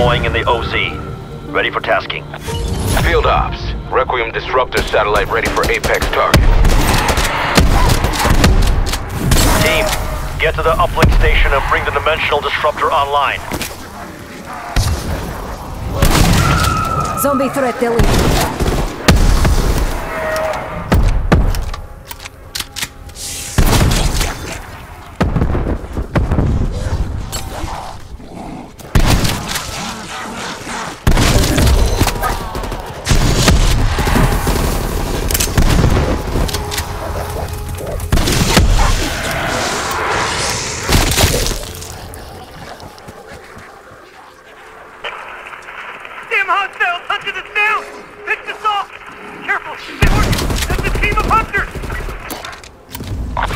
deploying in the OZ. Ready for tasking. Field ops. Requiem disruptor satellite ready for apex target. Team, get to the uplink station and bring the dimensional disruptor online. Zombie threat deleted.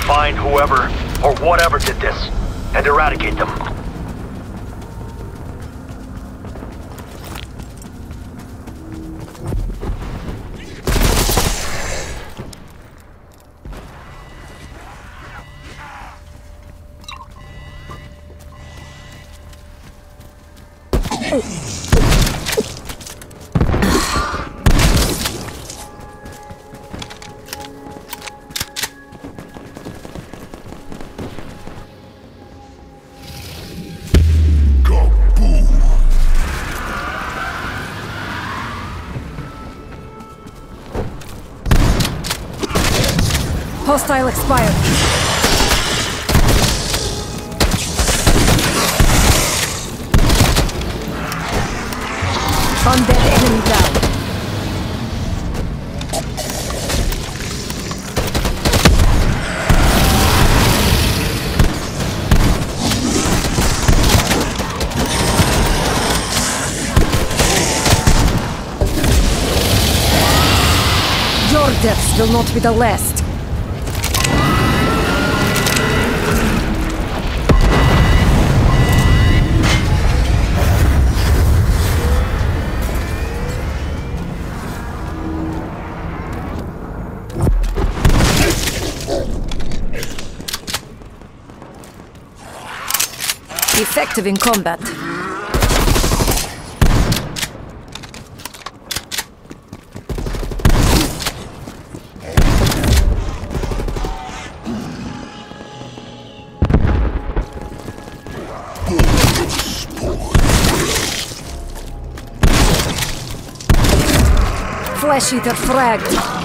Find whoever or whatever did this and eradicate them. Be the last. Effective in combat. Flesh eater fragged.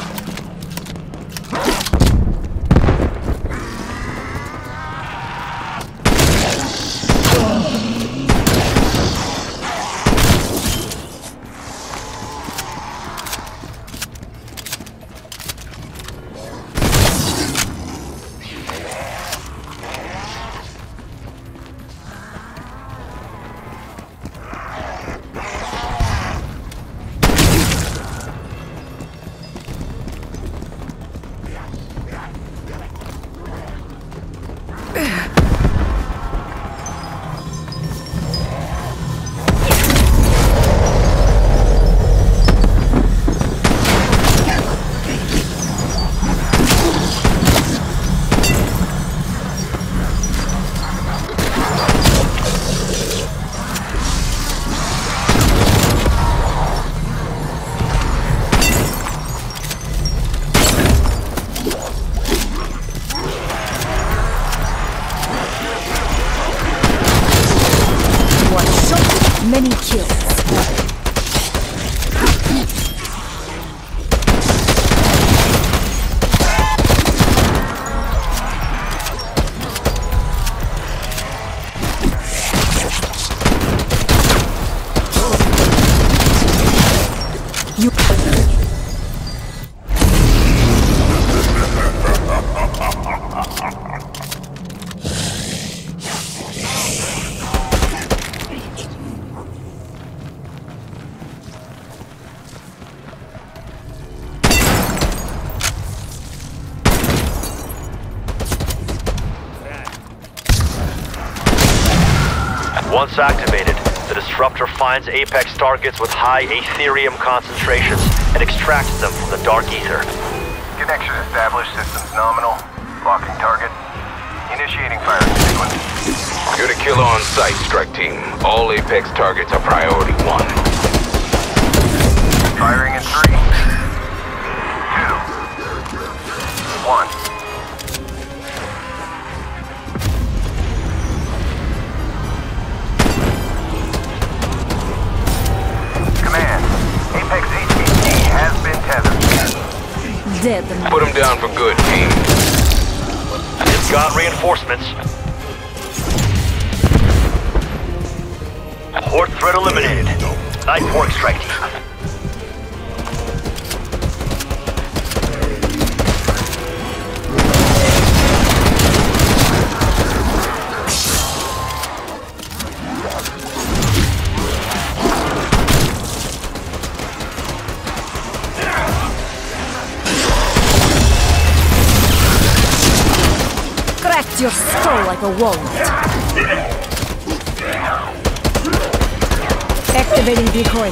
Once activated, the disruptor finds apex targets with high Aetherium concentrations and extracts them from the dark Aether. Connection established. Systems nominal. Locking target. Initiating fire sequence. You're the killer on site, strike team. All Apex targets are priority one. Firing in three, Dead. Put him down for good, team. It's got reinforcements. Horde threat eliminated. Nice work, strike Cracked your skull like a walnut. Activating decoy.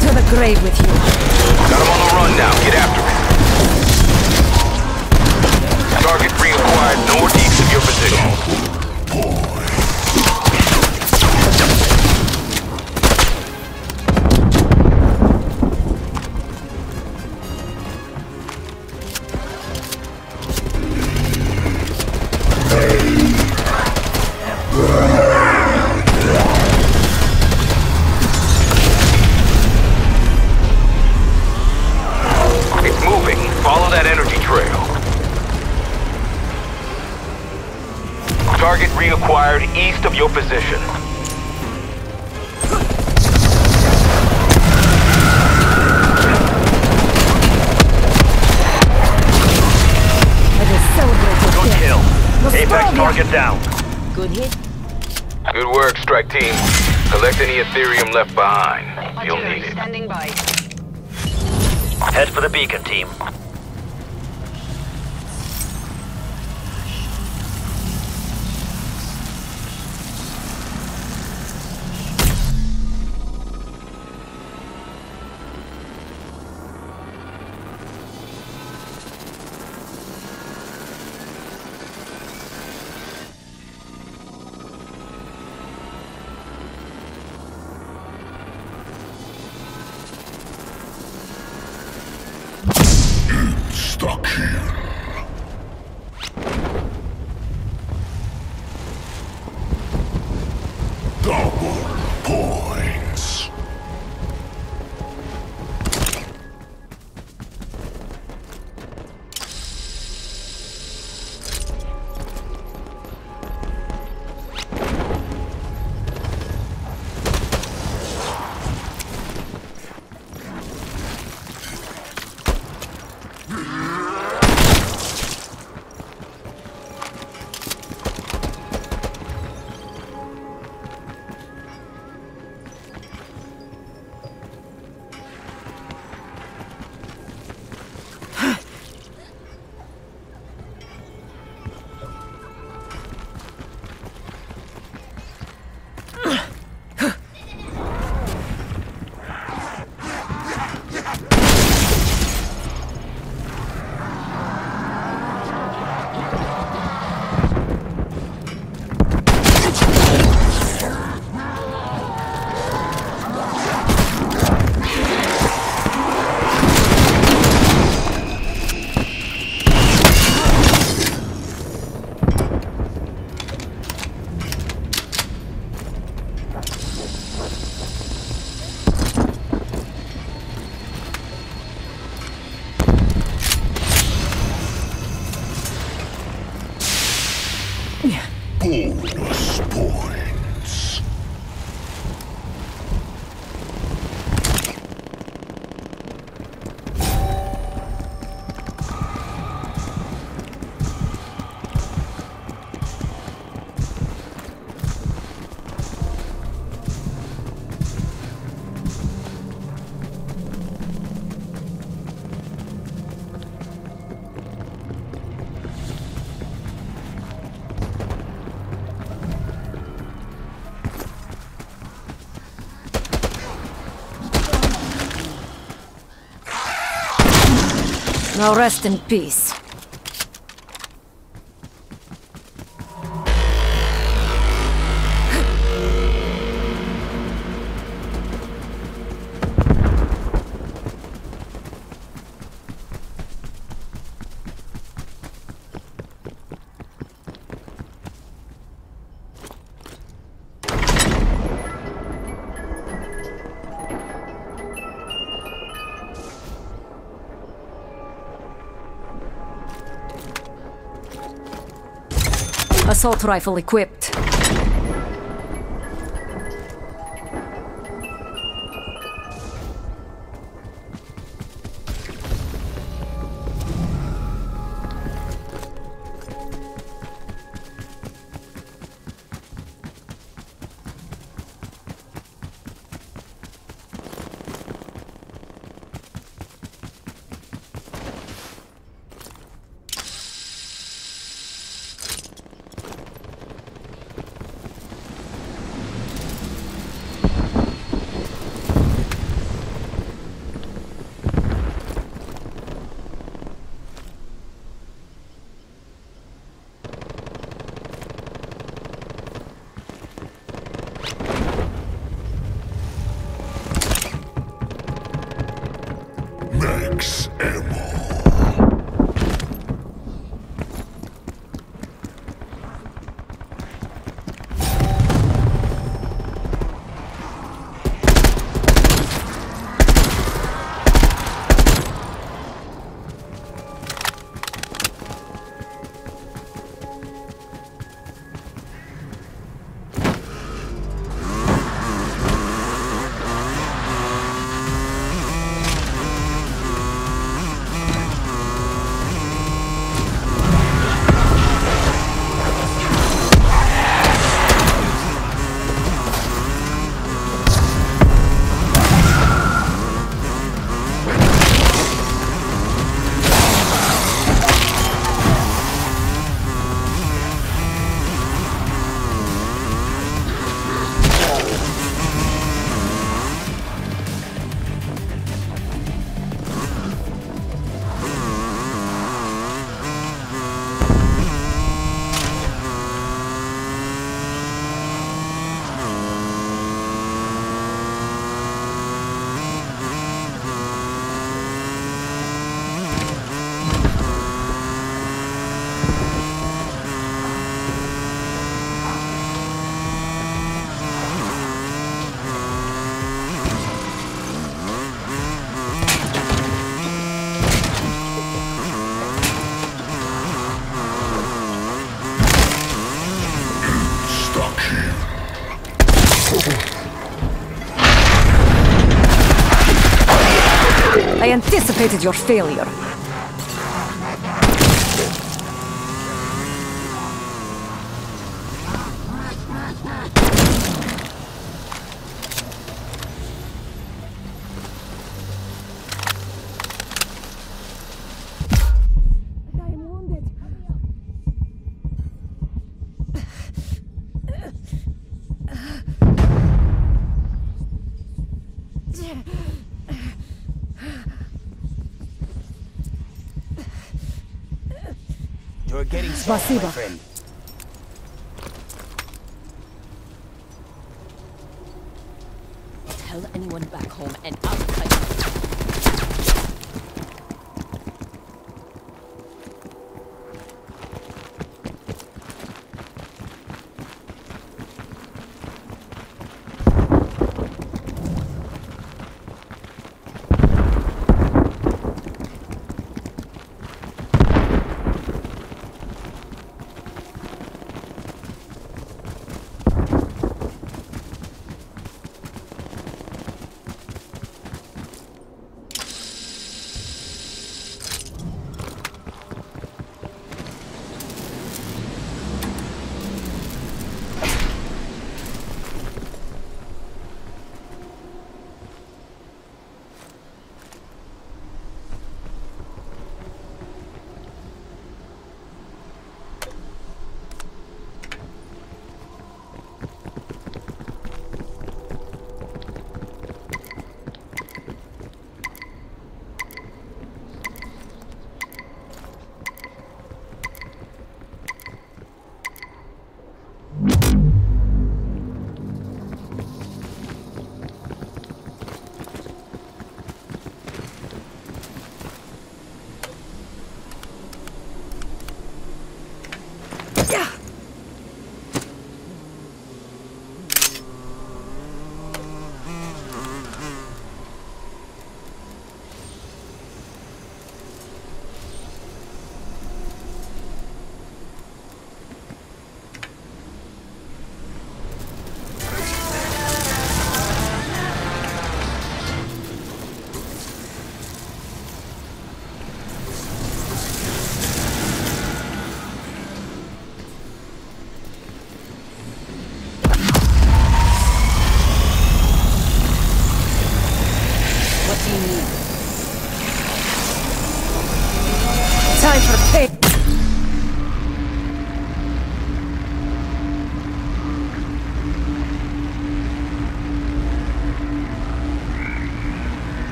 To the grave with you. Got him on the run now. Get after him. Target reacquired northeast of your position. Now rest in peace. Assault rifle equipped. Anticipated your failure. Siba. Tell anyone back home and I'll cut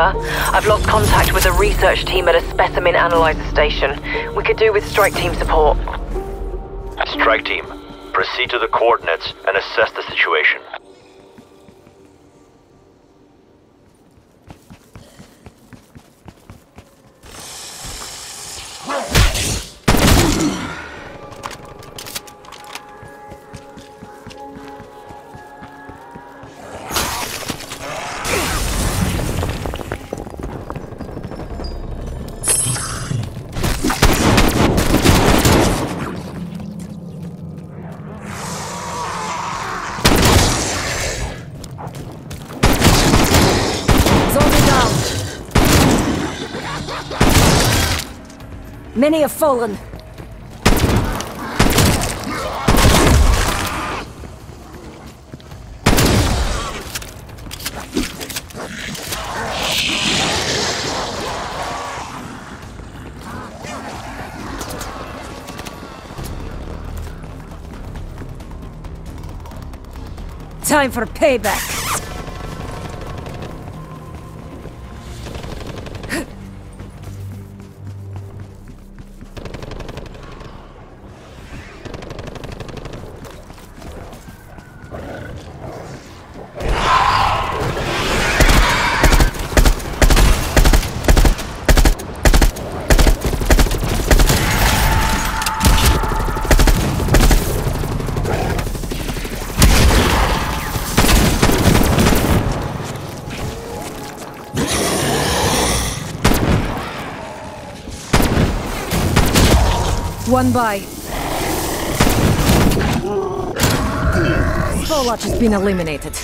I've lost contact with the research team at a specimen analyzer station. We could do with strike team support. Strike team, proceed to the coordinates and assess the situation. Many have fallen. Time for payback. One by. Spolach has been eliminated.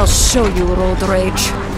I'll show you, old rage.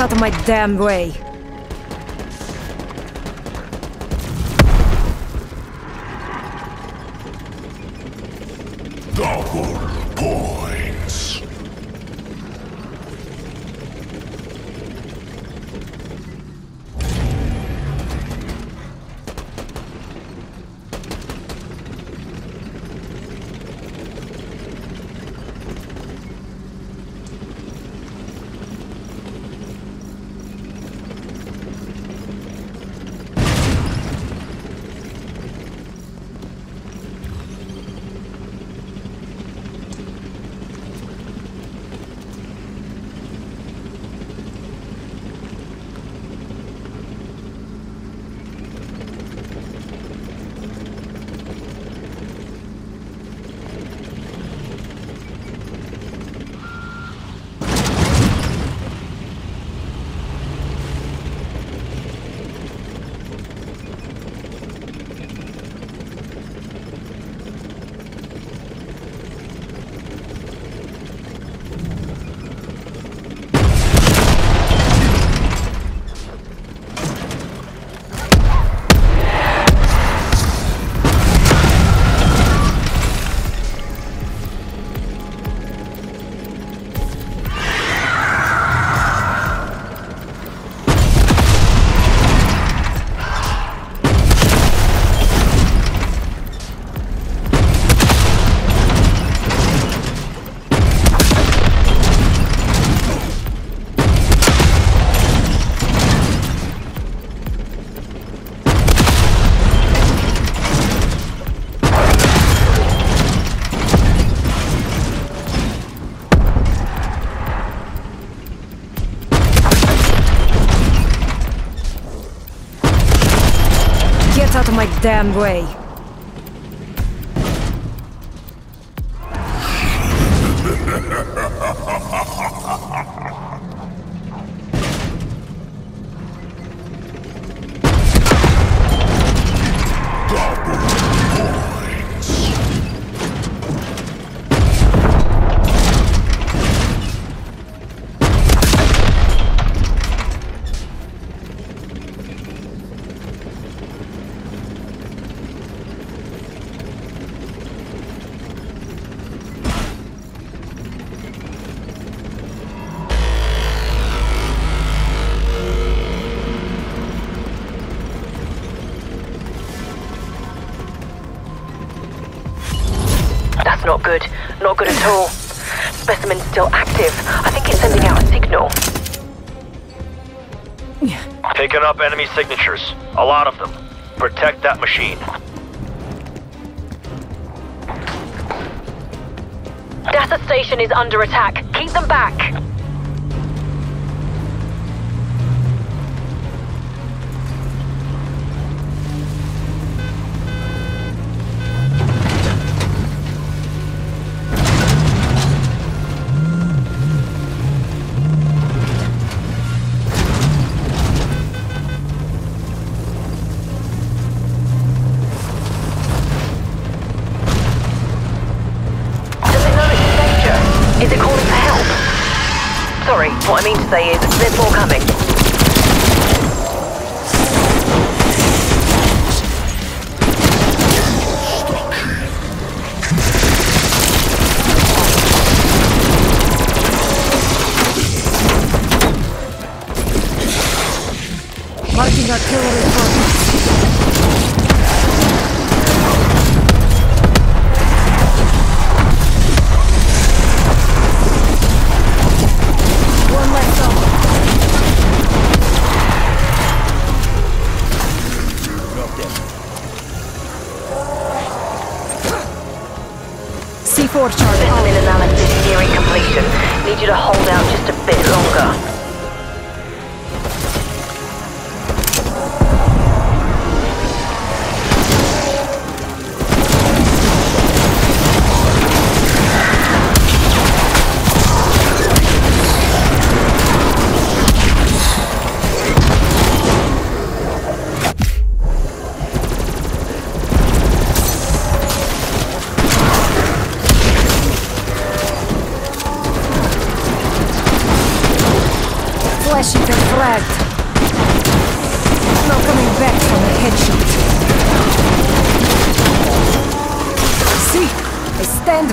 out of my damn way! Damn way. Under attack. Keep them back. C4 charge. Specimen analysis nearing completion. Need you to hold out just a bit longer.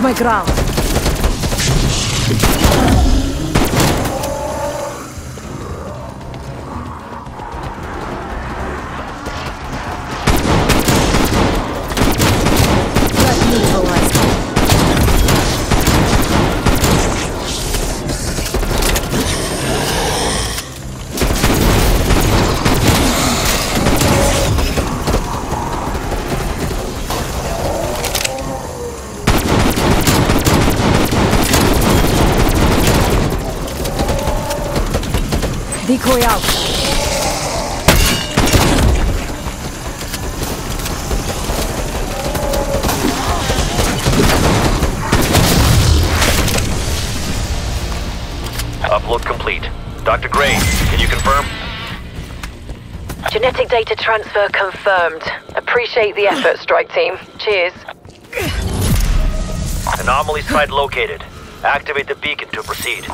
My ground. Transfer confirmed. Appreciate the effort, strike team. Cheers. Anomaly site located. Activate the beacon to proceed.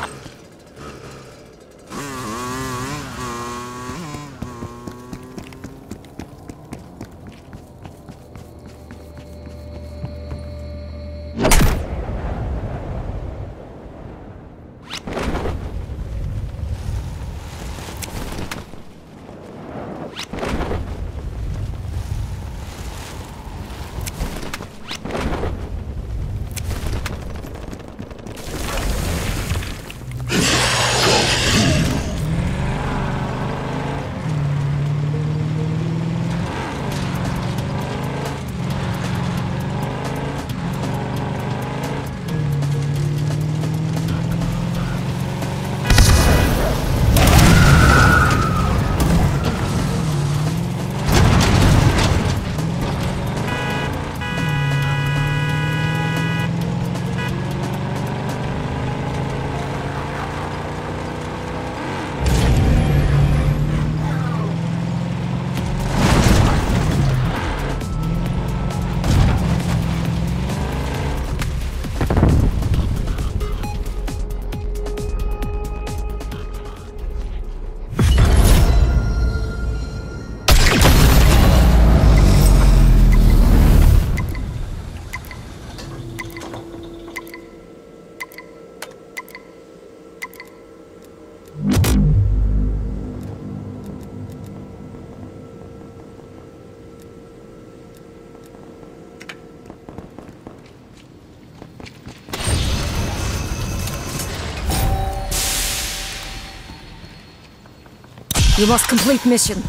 You must complete mission.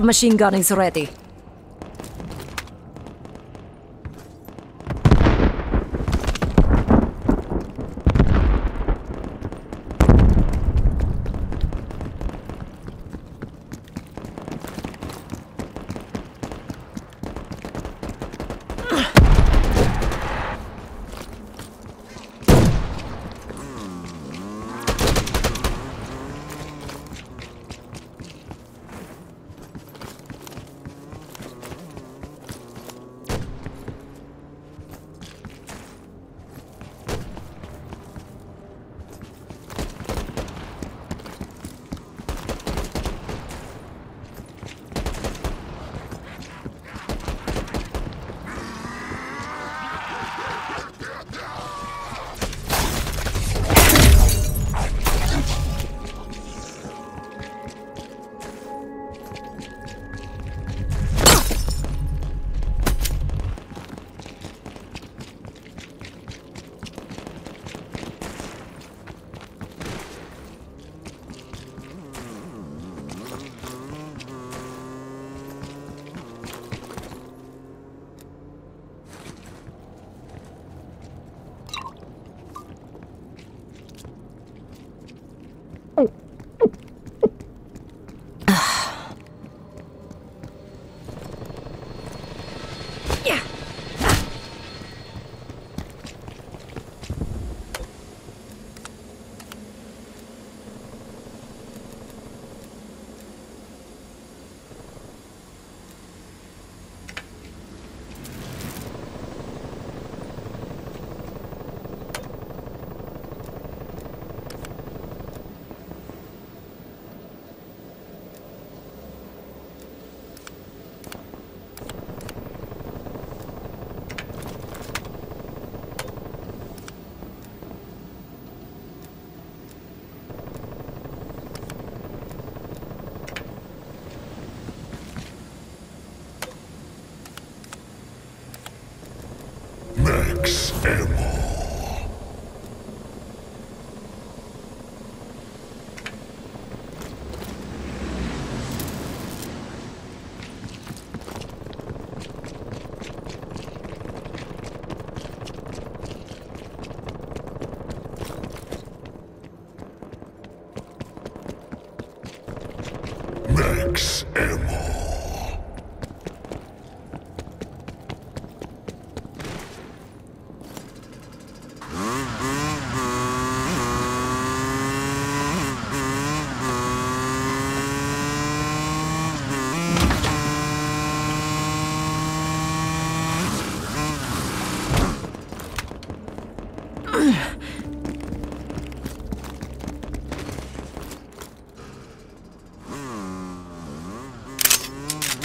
Submachine gun is ready.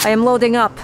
I am loading up.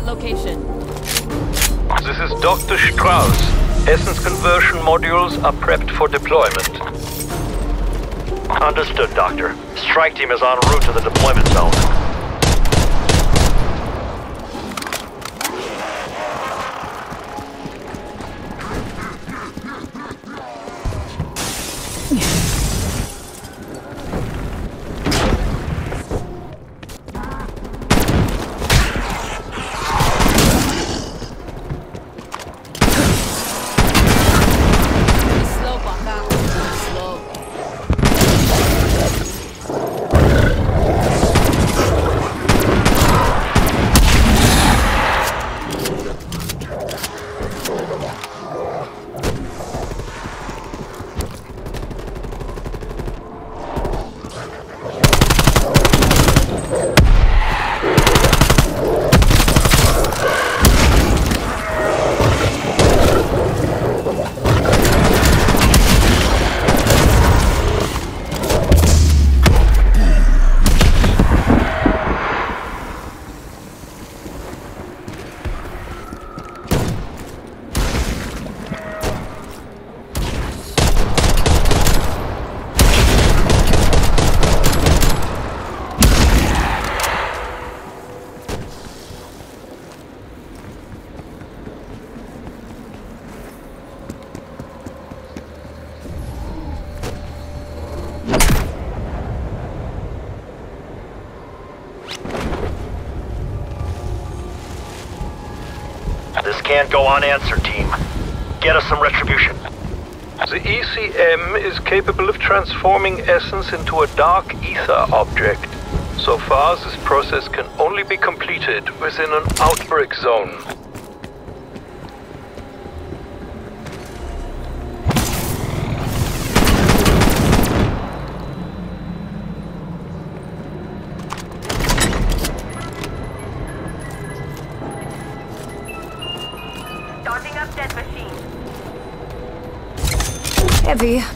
Target location. This is Dr. Strauss. Essence conversion modules are prepped for deployment. Understood, Doctor. Strike team is en route to the deployment zone. Go unanswered, team. Get us some retribution. The ECM is capable of transforming essence into a dark Aether object. So far, this process can only be completed within an outbreak zone.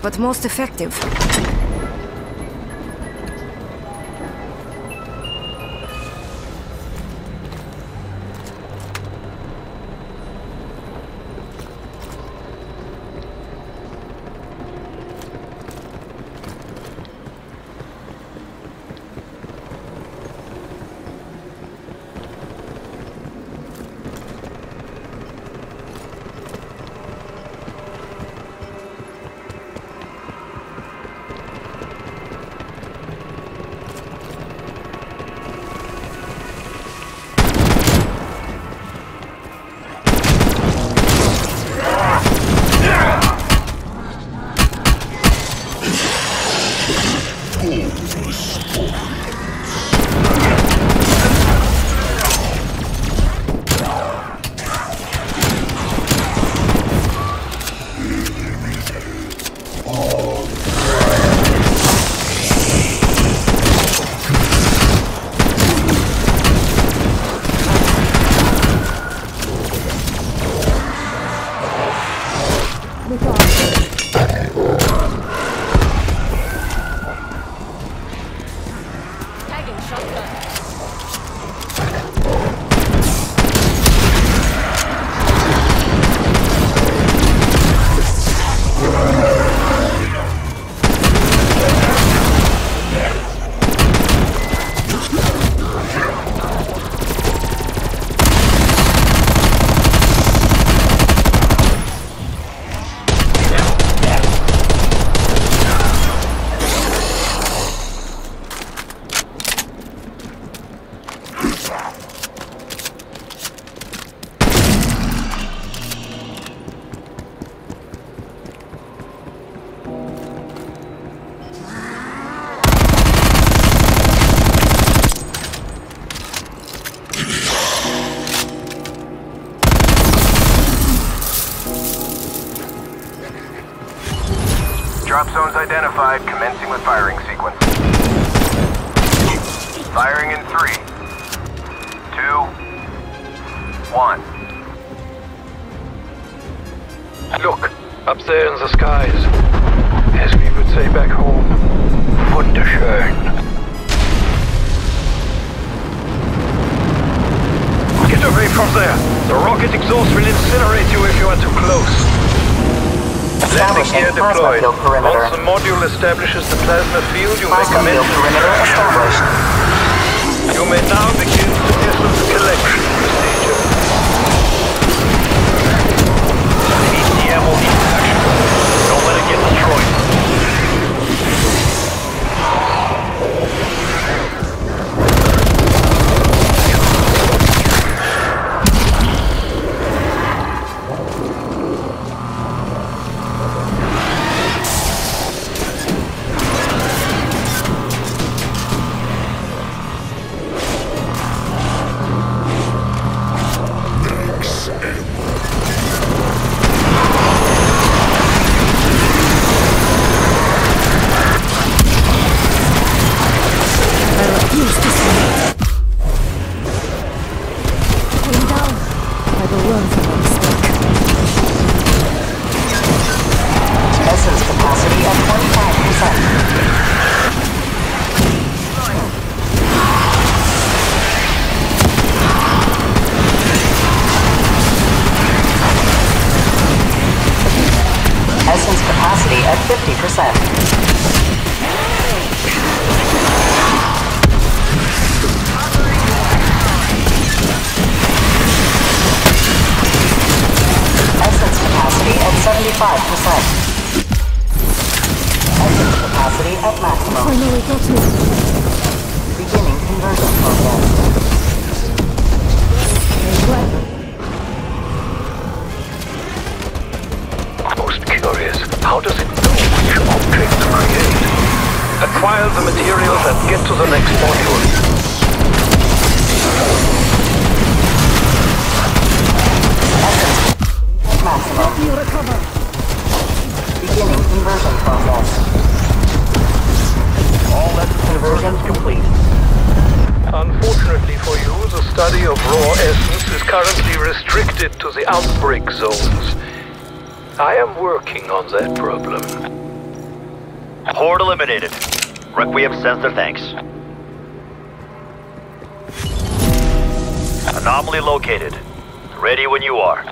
But most effective. Drop identified, commencing with firing sequence. Firing in three, two, one. Look, up there in the skies. As we would say back home, wunderschön. Get away from there! The rocket exhaust will incinerate you if you are too close. Landing gear Establishing deployed. perimeter. Once the module establishes the plasma field, you may Plasma commence field perimeter established. You may now begin Essence capacity at 75%. Essence capacity at maximum. Finally got me. Acquire the materials and get to the next module. Recover. Beginning process. All complete. Unfortunately for you, the study of raw essence is currently restricted to the outbreak zones. I am working on that problem. Horde eliminated. Requiem sends their thanks. Anomaly located. Ready when you are.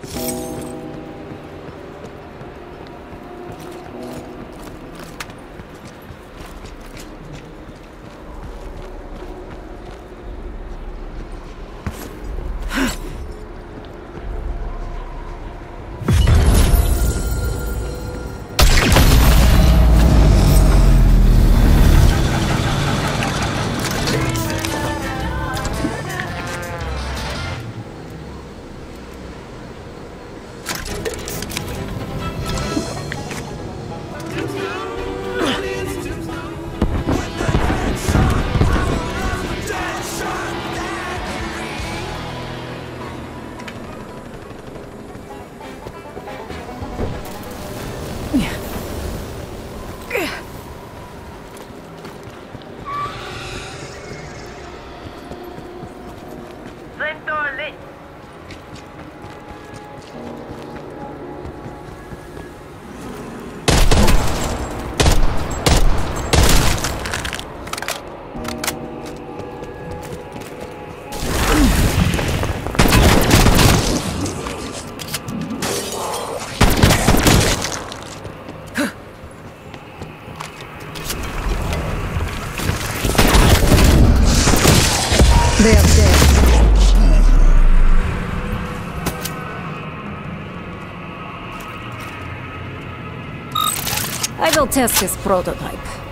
Test this prototype.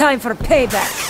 Time for payback.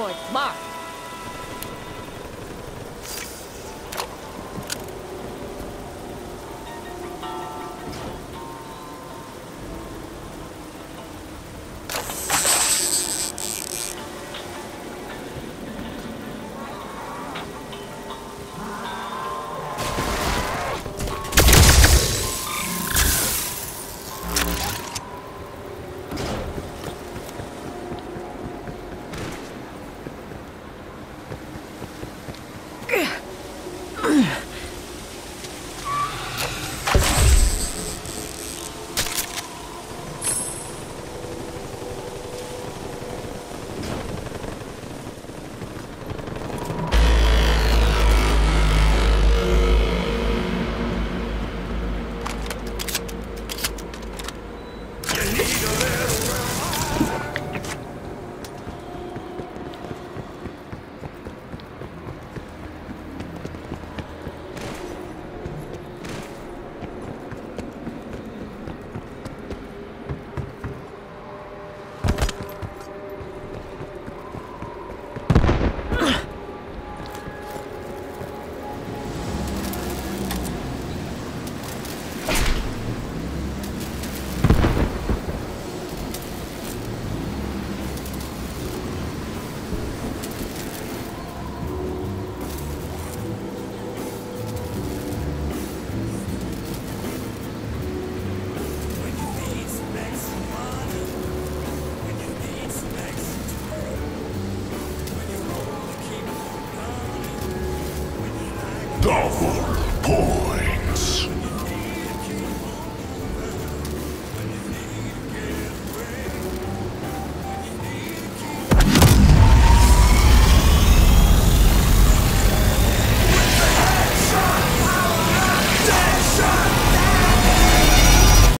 Waypoint marked.